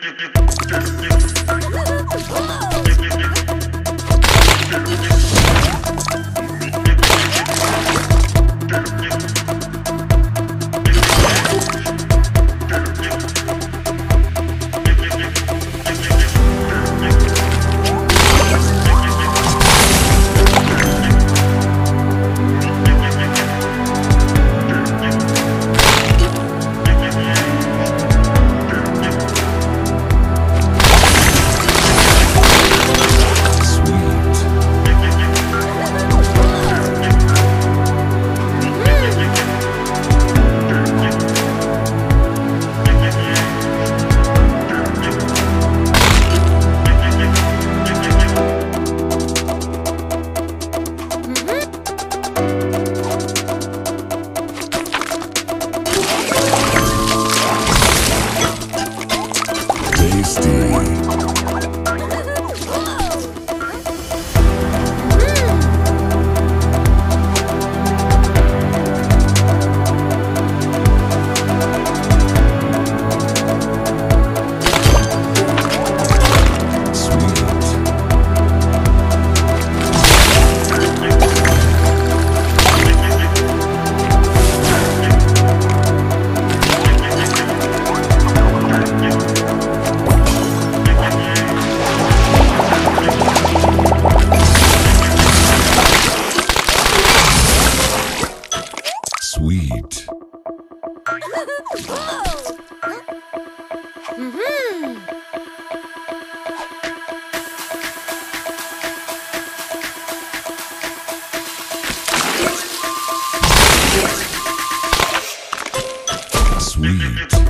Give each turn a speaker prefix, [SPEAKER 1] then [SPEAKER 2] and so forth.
[SPEAKER 1] Thank you. everyone. Mm-hmm. Sweet. Sweet.